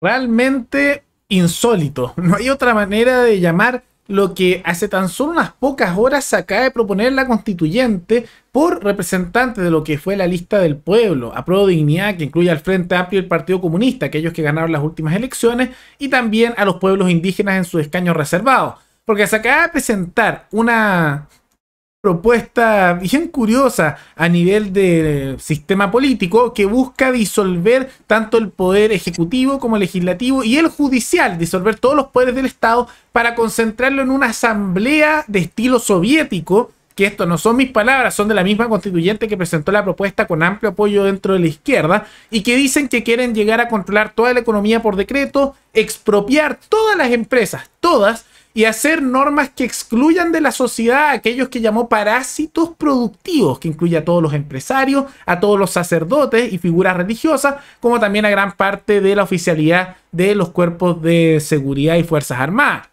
realmente insólito. No hay otra manera de llamar lo que hace tan solo unas pocas horas se acaba de proponer la constituyente por representantes de lo que fue la lista del pueblo, a de dignidad, que incluye al Frente Amplio y el Partido Comunista, aquellos que ganaron las últimas elecciones, y también a los pueblos indígenas en sus escaños reservados. Porque se acaba de presentar una propuesta bien curiosa a nivel de sistema político que busca disolver tanto el poder ejecutivo como el legislativo y el judicial, disolver todos los poderes del Estado para concentrarlo en una asamblea de estilo soviético, que esto no son mis palabras, son de la misma constituyente que presentó la propuesta con amplio apoyo dentro de la izquierda y que dicen que quieren llegar a controlar toda la economía por decreto, expropiar todas las empresas, todas, y hacer normas que excluyan de la sociedad a aquellos que llamó parásitos productivos, que incluye a todos los empresarios, a todos los sacerdotes y figuras religiosas, como también a gran parte de la oficialidad de los cuerpos de seguridad y fuerzas armadas.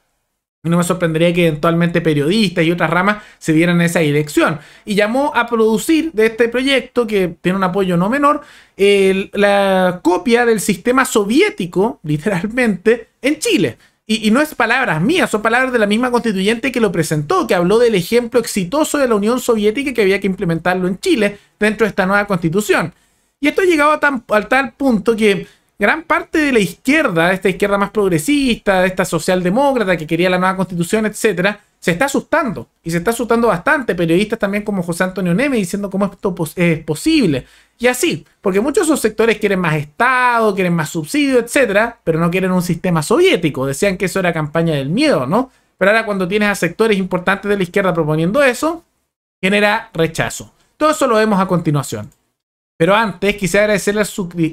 No me sorprendería que eventualmente periodistas y otras ramas se dieran esa dirección. Y llamó a producir de este proyecto, que tiene un apoyo no menor, la copia del sistema soviético, literalmente, en Chile. Y, no es palabras mías, son palabras de la misma constituyente que lo presentó, que habló del ejemplo exitoso de la Unión Soviética que había que implementarlo en Chile dentro de esta nueva constitución. Y esto ha llegado a, tan, tal punto que gran parte de la izquierda, esta izquierda más progresista, esta socialdemócrata que quería la nueva constitución, etcétera, se está asustando. Y se está asustando bastante. Periodistas también como José Antonio Neme diciendo cómo esto es posible. Y así, porque muchos de esos sectores quieren más Estado, quieren más subsidio, etcétera, pero no quieren un sistema soviético. Decían que eso era campaña del miedo, ¿no? Pero ahora cuando tienes a sectores importantes de la izquierda proponiendo eso, genera rechazo. Todo eso lo vemos a continuación. Pero antes quisiera agradecerle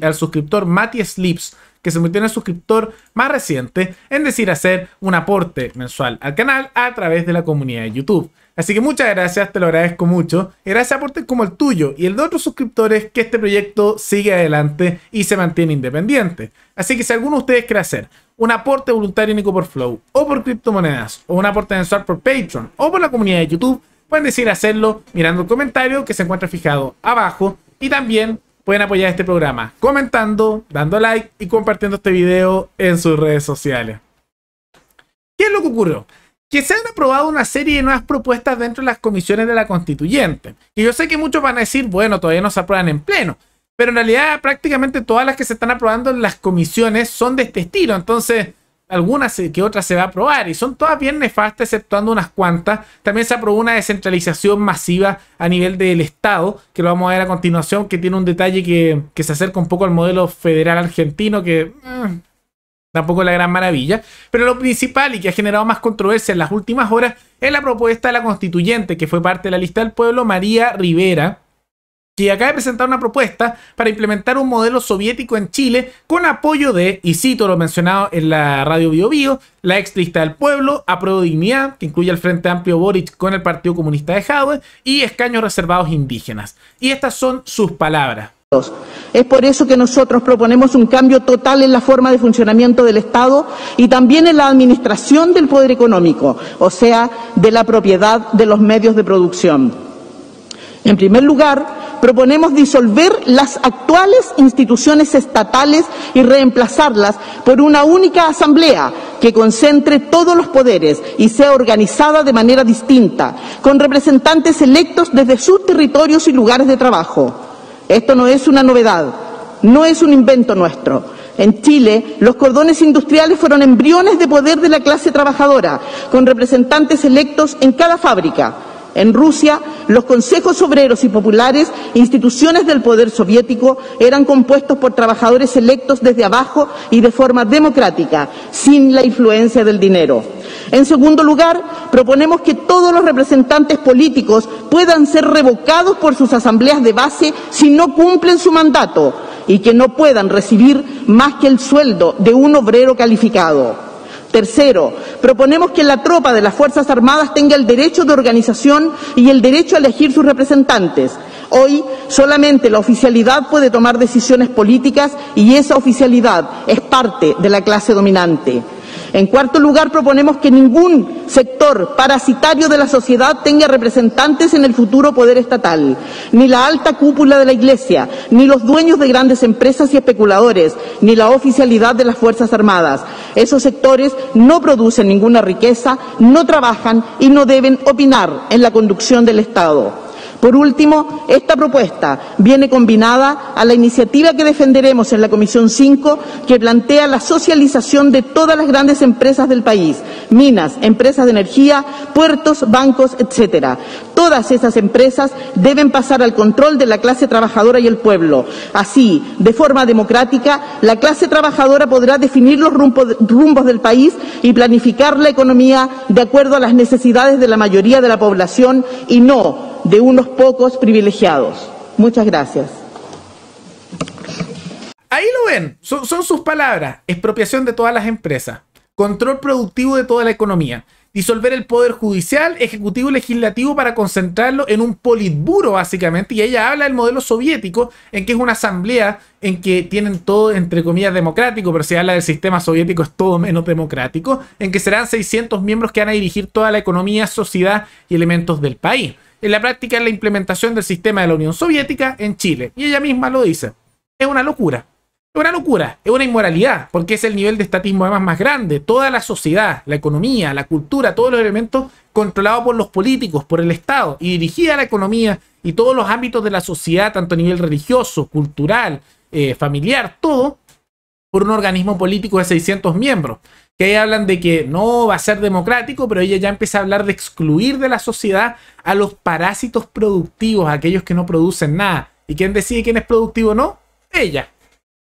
al, suscriptor Matty Slips, que se metió en el suscriptor más reciente, en decir hacer un aporte mensual al canal a través de la comunidad de YouTube. Así que muchas gracias, te lo agradezco mucho. Y gracias a aportes como el tuyo y el de otros suscriptores que este proyecto sigue adelante y se mantiene independiente. Así que si alguno de ustedes quiere hacer un aporte voluntario en por Flow o por criptomonedas o un aporte mensual por Patreon o por la comunidad de YouTube, pueden decir hacerlo mirando el comentario que se encuentra fijado abajo y también pueden apoyar este programa comentando, dando like y compartiendo este video en sus redes sociales. ¿Qué es lo que ocurrió? que se han aprobado una serie de nuevas propuestas dentro de las comisiones de la constituyente. Y yo sé que muchos van a decir, bueno, todavía no se aprueban en pleno. Pero en realidad prácticamente todas las que se están aprobando en las comisiones son de este estilo. Entonces, algunas que otras se va a aprobar. Y son todas bien nefastas, exceptuando unas cuantas. También se aprobó una descentralización masiva a nivel del Estado, que lo vamos a ver a continuación, que tiene un detalle que, se acerca un poco al modelo federal argentino, que... Mm, tampoco la gran maravilla, pero lo principal y que ha generado más controversia en las últimas horas es la propuesta de la constituyente que fue parte de la lista del pueblo, María Rivera, que acaba de presentar una propuesta para implementar un modelo soviético en Chile con apoyo de, y cito lo mencionado en la radio Bio Bio, la ex lista del pueblo, Apruebo Dignidad, que incluye el Frente Amplio Boric con el Partido Comunista de Jadwe, y escaños reservados indígenas. Y estas son sus palabras. Es por eso que nosotros proponemos un cambio total en la forma de funcionamiento del Estado y también en la administración del poder económico, o sea, de la propiedad de los medios de producción. En primer lugar, proponemos disolver las actuales instituciones estatales y reemplazarlas por una única asamblea que concentre todos los poderes y sea organizada de manera distinta, con representantes electos desde sus territorios y lugares de trabajo. Esto no es una novedad, no es un invento nuestro. En Chile, los cordones industriales fueron embriones de poder de la clase trabajadora, con representantes electos en cada fábrica. En Rusia, los consejos obreros y populares, instituciones del poder soviético, eran compuestos por trabajadores electos desde abajo y de forma democrática, sin la influencia del dinero. En segundo lugar, proponemos que todos los representantes políticos puedan ser revocados por sus asambleas de base si no cumplen su mandato y que no puedan recibir más que el sueldo de un obrero calificado. Tercero, proponemos que la tropa de las Fuerzas Armadas tenga el derecho de organización y el derecho a elegir sus representantes. Hoy solamente la oficialidad puede tomar decisiones políticas y esa oficialidad es parte de la clase dominante. En cuarto lugar, proponemos que ningún sector parasitario de la sociedad tenga representantes en el futuro poder estatal, ni la alta cúpula de la Iglesia, ni los dueños de grandes empresas y especuladores, ni la oficialidad de las Fuerzas Armadas. Esos sectores no producen ninguna riqueza, no trabajan y no deben opinar en la conducción del Estado. Por último, esta propuesta viene combinada a la iniciativa que defenderemos en la Comisión 5, que plantea la socialización de todas las grandes empresas del país, minas, empresas de energía, puertos, bancos, etcétera. Todas esas empresas deben pasar al control de la clase trabajadora y el pueblo. Así, de forma democrática, la clase trabajadora podrá definir los rumbos del país y planificar la economía de acuerdo a las necesidades de la mayoría de la población y no de unos pocos privilegiados. Muchas gracias. Ahí lo ven, son, sus palabras. Expropiación de todas las empresas, control productivo de toda la economía, disolver el poder judicial, ejecutivo y legislativo para concentrarlo en un politburo, básicamente. Y ella habla del modelo soviético, en que es una asamblea en que tienen todo, entre comillas, democrático, pero si habla del sistema soviético es todo menos democrático, en que serán 600 miembros que van a dirigir toda la economía, sociedad y elementos del país en la práctica es la implementación del sistema de la Unión Soviética en Chile. Y ella misma lo dice. Es una locura. Es una locura, es una inmoralidad, porque es el nivel de estatismo además más grande. Toda la sociedad, la economía, la cultura, todos los elementos controlados por los políticos, por el Estado, y dirigida a la economía y todos los ámbitos de la sociedad, tanto a nivel religioso, cultural, eh, familiar, todo, por un organismo político de 600 miembros que ahí hablan de que no va a ser democrático, pero ella ya empieza a hablar de excluir de la sociedad a los parásitos productivos, aquellos que no producen nada. ¿Y quién decide quién es productivo o no? Ella.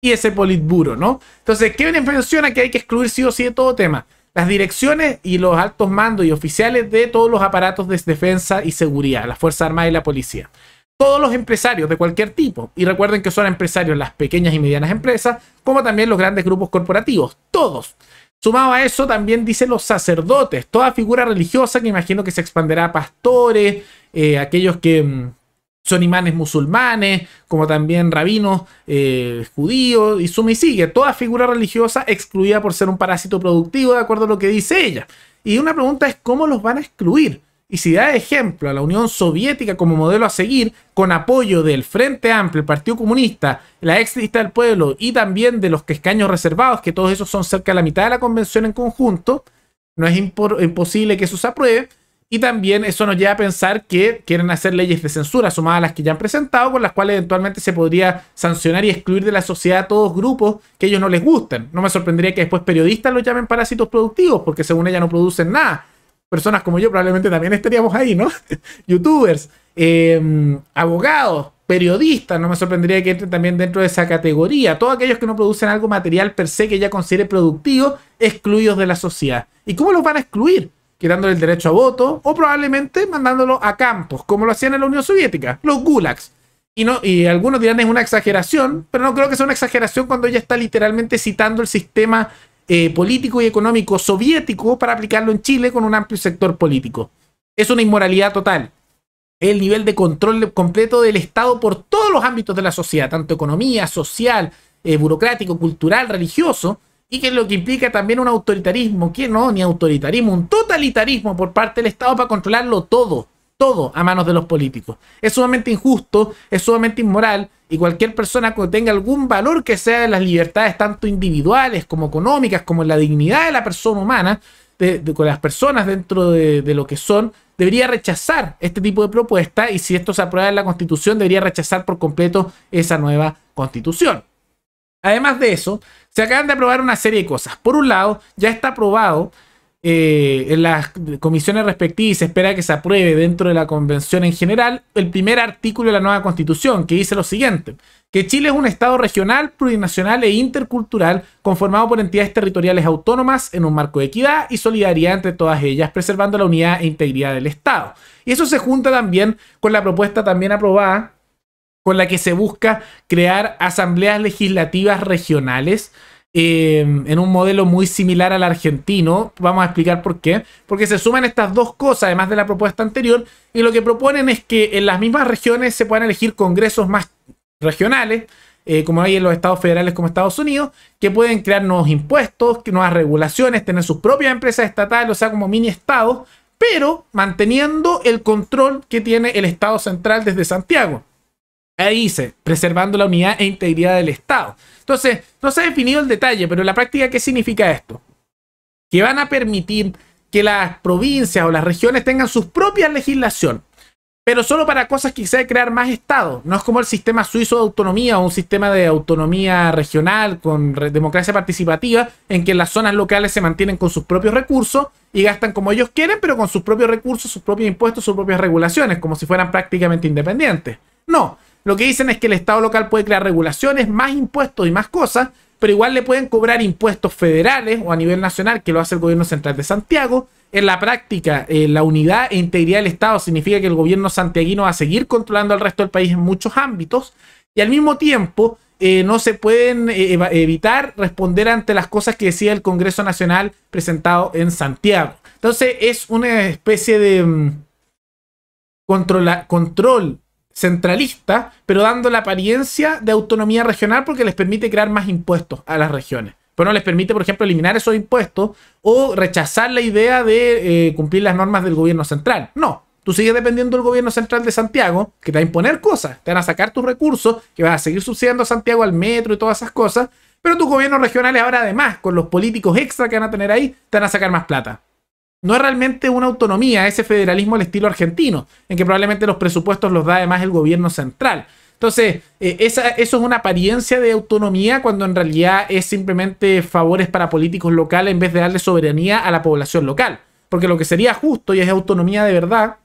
Y ese politburo, ¿no? Entonces, ¿qué menciona que hay que excluir sí o sí de todo tema? Las direcciones y los altos mandos y oficiales de todos los aparatos de defensa y seguridad, la Fuerza Armada y la Policía. Todos los empresarios de cualquier tipo. Y recuerden que son empresarios las pequeñas y medianas empresas, como también los grandes grupos corporativos. Todos. Sumado a eso, también dicen los sacerdotes, toda figura religiosa que imagino que se expanderá a pastores, eh, aquellos que mm, son imanes musulmanes, como también rabinos eh, judíos, y suma y sigue, toda figura religiosa excluida por ser un parásito productivo, de acuerdo a lo que dice ella. Y una pregunta es, ¿cómo los van a excluir? Y si da ejemplo a la Unión Soviética como modelo a seguir, con apoyo del Frente Amplio, el Partido Comunista, la ex lista del pueblo y también de los escaños reservados, que todos esos son cerca de la mitad de la convención en conjunto, no es imposible que eso se apruebe. Y también eso nos lleva a pensar que quieren hacer leyes de censura sumadas a las que ya han presentado, con las cuales eventualmente se podría sancionar y excluir de la sociedad a todos grupos que ellos no les gusten. No me sorprendería que después periodistas los llamen parásitos productivos, porque según ella no producen nada personas como yo probablemente también estaríamos ahí, ¿no? Youtubers, em, abogados, periodistas, no me sorprendería que entren también dentro de esa categoría. Todos aquellos que no producen algo material per se que ya considere productivo, excluidos de la sociedad. ¿Y cómo los van a excluir? Quitándole el derecho a voto o probablemente mandándolo a campos, como lo hacían en la Unión Soviética, los gulags. Y, no, y algunos dirán es una exageración, pero no creo que sea una exageración cuando ella está literalmente citando el sistema eh, político y económico soviético para aplicarlo en Chile con un amplio sector político. Es una inmoralidad total. El nivel de control completo del Estado por todos los ámbitos de la sociedad, tanto economía, social, eh, burocrático, cultural, religioso, y que es lo que implica también un autoritarismo, que no, ni autoritarismo, un totalitarismo por parte del Estado para controlarlo todo todo a manos de los políticos. Es sumamente injusto, es sumamente inmoral y cualquier persona que tenga algún valor que sea de las libertades tanto individuales como económicas, como la dignidad de la persona humana, de, con las personas dentro de, de, lo que son, debería rechazar este tipo de propuesta y si esto se aprueba en la constitución, debería rechazar por completo esa nueva constitución. Además de eso, se acaban de aprobar una serie de cosas. Por un lado, ya está aprobado eh, en las comisiones respectivas y se espera que se apruebe dentro de la convención en general el primer artículo de la nueva constitución que dice lo siguiente, que Chile es un Estado regional, plurinacional e intercultural conformado por entidades territoriales autónomas en un marco de equidad y solidaridad entre todas ellas, preservando la unidad e integridad del Estado. Y eso se junta también con la propuesta también aprobada con la que se busca crear asambleas legislativas regionales Em, en un modelo muy similar al argentino. Vamos a explicar por qué. Porque se suman estas dos cosas, además de la propuesta anterior, y lo que proponen es que en las mismas regiones se puedan elegir congresos más regionales, eh, como hay en los estados federales como Estados Unidos, que pueden crear nuevos impuestos, nuevas regulaciones, tener sus propias empresas estatales, o sea, como mini estados, pero manteniendo el control que tiene el Estado central desde Santiago. Ahí dice, preservando la unidad e integridad del Estado. Entonces, no se ha definido el detalle, pero en la práctica, ¿qué significa esto? Que van a permitir que las provincias o las regiones tengan sus propias legislación, pero solo para cosas que quizá crear más Estado. No es como el sistema suizo de autonomía o un sistema de autonomía regional con democracia participativa, en que las zonas locales se mantienen con sus propios recursos y gastan como ellos quieren, pero con sus propios recursos, sus propios impuestos, sus propias regulaciones, como si fueran prácticamente independientes. No, lo que dicen es que el Estado local puede crear regulaciones, más impuestos y más cosas, pero igual le pueden cobrar impuestos federales o a nivel nacional, que lo hace el gobierno central de Santiago. En la práctica, eh, la unidad e integridad del Estado significa que el gobierno santiaguino va a seguir controlando al resto del país en muchos ámbitos y al mismo tiempo eh, no se pueden eh, evitar responder ante las cosas que decía el Congreso Nacional presentado en Santiago. Entonces es una especie de mm, control centralista, pero dando la apariencia de autonomía regional porque les permite crear más impuestos a las regiones. Pero no les permite, por ejemplo, eliminar esos impuestos o rechazar la idea de eh, cumplir las normas del gobierno central. No, tú sigues dependiendo del gobierno central de Santiago, que te va a imponer cosas, te van a sacar tus recursos, que vas a seguir subsidiando a Santiago al metro y todas esas cosas, pero tus gobiernos regionales ahora además, con los políticos extra que van a tener ahí, te van a sacar más plata no es realmente una autonomía, ese federalismo al estilo argentino, en que probablemente los presupuestos los da además el gobierno central. Entonces, eh, eso es una apariencia de autonomía cuando en realidad es simplemente favores para políticos locales en vez de darle soberanía a la población local. Porque lo que sería justo y es autonomía de verdad,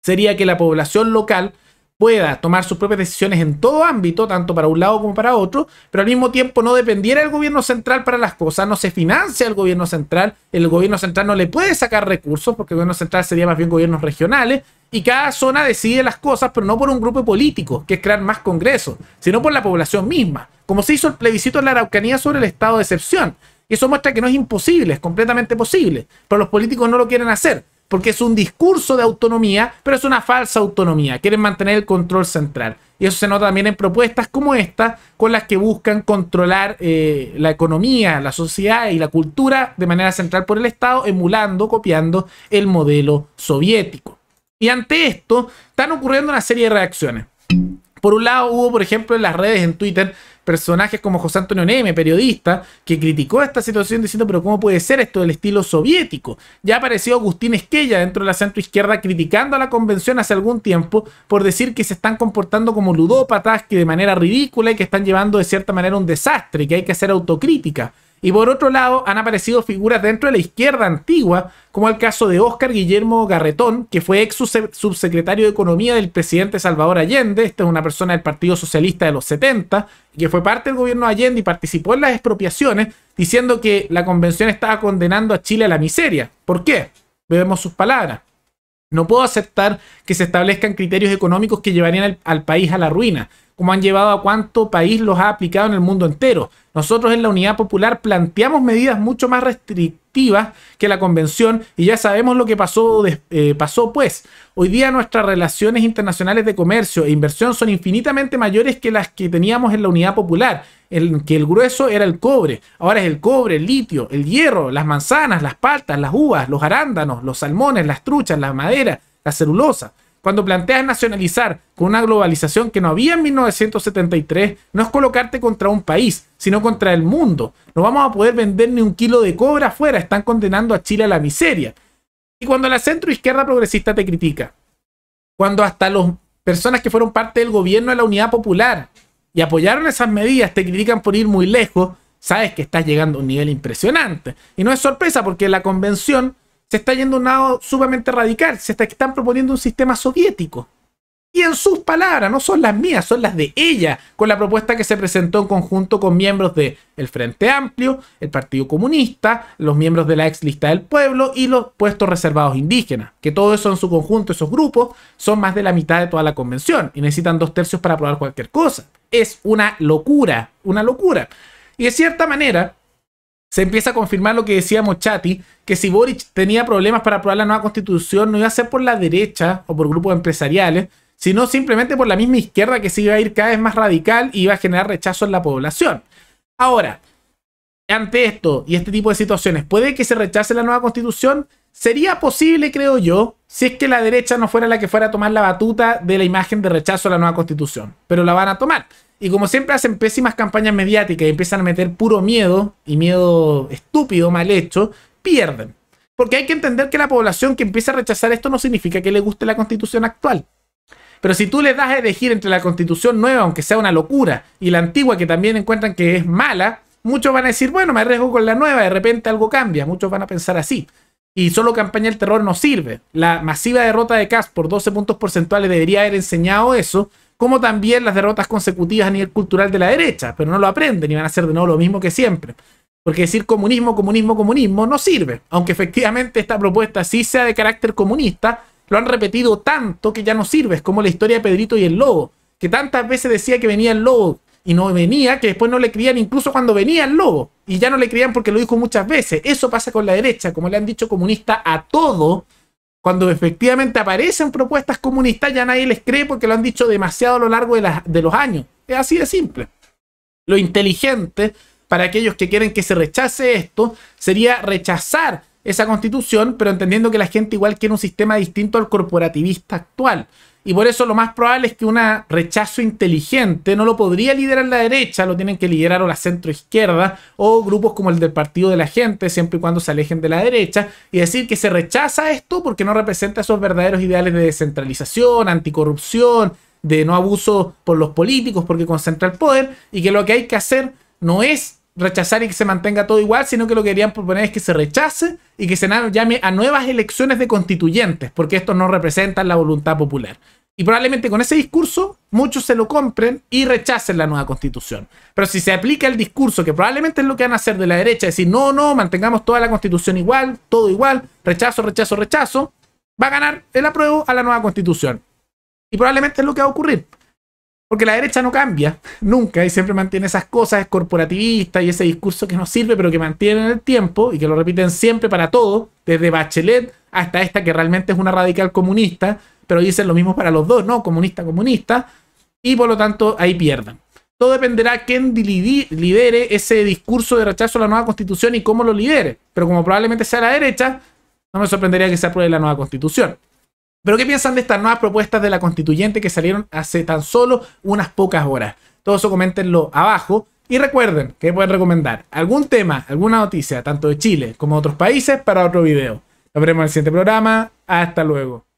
sería que la población local pueda tomar sus propias decisiones en todo ámbito, tanto para un lado como para otro, pero al mismo tiempo no dependiera del gobierno central para las cosas, no se financia el gobierno central, el gobierno central no le puede sacar recursos, porque el gobierno central sería más bien gobiernos regionales, y cada zona decide las cosas, pero no por un grupo político, que es crear más congresos, sino por la población misma, como se hizo el plebiscito en la Araucanía sobre el estado de excepción. Y eso muestra que no es imposible, es completamente posible, pero los políticos no lo quieren hacer porque es un discurso de autonomía, pero es una falsa autonomía. Quieren mantener el control central. Y eso se nota también en propuestas como esta, con las que buscan controlar eh, la economía, la sociedad y la cultura de manera central por el Estado, emulando, copiando el modelo soviético. Y ante esto, están ocurriendo una serie de reacciones. Por un lado, hubo, por ejemplo, en las redes, en Twitter, personajes como José Antonio Neme, periodista, que criticó esta situación diciendo, pero ¿cómo puede ser esto del estilo soviético? Ya apareció Agustín Esquella dentro de la centro izquierda criticando a la convención hace algún tiempo por decir que se están comportando como ludópatas, que de manera ridícula y que están llevando de cierta manera un desastre, que hay que hacer autocrítica. Y por otro lado, han aparecido figuras dentro de la izquierda antigua, como el caso de Óscar Guillermo Garretón, que fue ex subsecretario de Economía del presidente Salvador Allende. Esta es una persona del Partido Socialista de los 70, que fue parte del gobierno Allende y participó en las expropiaciones, diciendo que la convención estaba condenando a Chile a la miseria. ¿Por qué? Vemos sus palabras. No puedo aceptar que se establezcan criterios económicos que llevarían al país a la ruina como han llevado a cuánto país los ha aplicado en el mundo entero. Nosotros en la Unidad Popular planteamos medidas mucho más restrictivas que la convención y ya sabemos lo que pasó, eh, pasó pues. Hoy día nuestras relaciones internacionales de comercio e inversión son infinitamente mayores que las que teníamos en la Unidad Popular, en que el grueso era el cobre, ahora es el cobre, el litio, el hierro, las manzanas, las paltas, las uvas, los arándanos, los salmones, las truchas, la madera, la celulosa. Cuando planteas nacionalizar con una globalización que no había en 1973, no es colocarte contra un país, sino contra el mundo. No vamos a poder vender ni un kilo de cobre afuera, están condenando a Chile a la miseria. Y cuando la centro izquierda progresista te critica, cuando hasta las personas que fueron parte del gobierno de la Unidad Popular y apoyaron esas medidas te critican por ir muy lejos, sabes que estás llegando a un nivel impresionante. Y no es sorpresa porque la convención se está yendo a un lado sumamente radical. Se está, están proponiendo un sistema soviético. Y en sus palabras, no son las mías, son las de ella, con la propuesta que se presentó en conjunto con miembros del el Frente Amplio, el Partido Comunista, los miembros de la ex lista del pueblo y los puestos reservados indígenas. Que todo eso en su conjunto, esos grupos, son más de la mitad de toda la convención y necesitan dos tercios para aprobar cualquier cosa. Es una locura, una locura. Y de cierta manera, se empieza a confirmar lo que decíamos Chati, que si Boric tenía problemas para aprobar la nueva constitución, no iba a ser por la derecha o por grupos empresariales, sino simplemente por la misma izquierda que se iba a ir cada vez más radical y iba a generar rechazo en la población. Ahora, ante esto y este tipo de situaciones, ¿puede que se rechace la nueva constitución? Sería posible, creo yo, si es que la derecha no fuera la que fuera a tomar la batuta de la imagen de rechazo a la nueva constitución, pero la van a tomar. Y como siempre hacen pésimas campañas mediáticas y empiezan a meter puro miedo y miedo estúpido, mal hecho, pierden. Porque hay que entender que la población que empieza a rechazar esto no significa que le guste la constitución actual. Pero si tú le das a elegir entre la constitución nueva, aunque sea una locura, y la antigua que también encuentran que es mala, muchos van a decir, bueno, me arriesgo con la nueva, de repente algo cambia. Muchos van a pensar así. Y solo campaña del terror no sirve. La masiva derrota de Kass por 12 puntos porcentuales debería haber enseñado eso, como también las derrotas consecutivas a nivel cultural de la derecha, pero no lo aprenden y van a hacer de nuevo lo mismo que siempre. Porque decir comunismo, comunismo, comunismo no sirve. Aunque efectivamente esta propuesta sí sea de carácter comunista, lo han repetido tanto que ya no sirve. Es como la historia de Pedrito y el lobo, que tantas veces decía que venía el lobo y no venía, que después no le creían incluso cuando venía el lobo. Y ya no le creían porque lo dijo muchas veces. Eso pasa con la derecha, como le han dicho comunista a todo cuando efectivamente aparecen propuestas comunistas, ya nadie les cree porque lo han dicho demasiado a lo largo de, los años. Es así de simple. Lo inteligente para aquellos que quieren que se rechace esto sería rechazar esa constitución, pero entendiendo que la gente igual quiere un sistema distinto al corporativista actual. Y por eso lo más probable es que un rechazo inteligente no lo podría liderar la derecha, lo tienen que liderar o la centroizquierda o grupos como el del Partido de la Gente, siempre y cuando se alejen de la derecha, y decir que se rechaza esto porque no representa esos verdaderos ideales de descentralización, anticorrupción, de no abuso por los políticos porque concentra el poder, y que lo que hay que hacer no es rechazar y que se mantenga todo igual, sino que lo que querían proponer es que se rechace y que se llame a nuevas elecciones de constituyentes, porque estos no representan la voluntad popular. Y probablemente con ese discurso muchos se lo compren y rechacen la nueva constitución. Pero si se aplica el discurso, que probablemente es lo que van a hacer de la derecha, decir, no, no, mantengamos toda la constitución igual, todo igual, rechazo, rechazo, rechazo, va a ganar el apruebo a la nueva constitución. Y probablemente es lo que va a ocurrir. Porque la derecha no cambia, nunca, y siempre mantiene esas cosas corporativistas y ese discurso que no sirve, pero que mantienen el tiempo y que lo repiten siempre para todo, desde Bachelet hasta esta que realmente es una radical comunista, pero dicen lo mismo para los dos, ¿no? Comunista, comunista, y por lo tanto ahí pierdan. Todo dependerá quién lidere ese discurso de rechazo a la nueva constitución y cómo lo lidere. Pero como probablemente sea la derecha, no me sorprendería que se apruebe la nueva constitución. Pero ¿qué piensan de estas nuevas propuestas de la constituyente que salieron hace tan solo unas pocas horas? Todo eso coméntenlo abajo. Y recuerden que pueden recomendar algún tema, alguna noticia, tanto de Chile como de otros países, para otro video. Nos veremos en el siguiente programa. Hasta luego.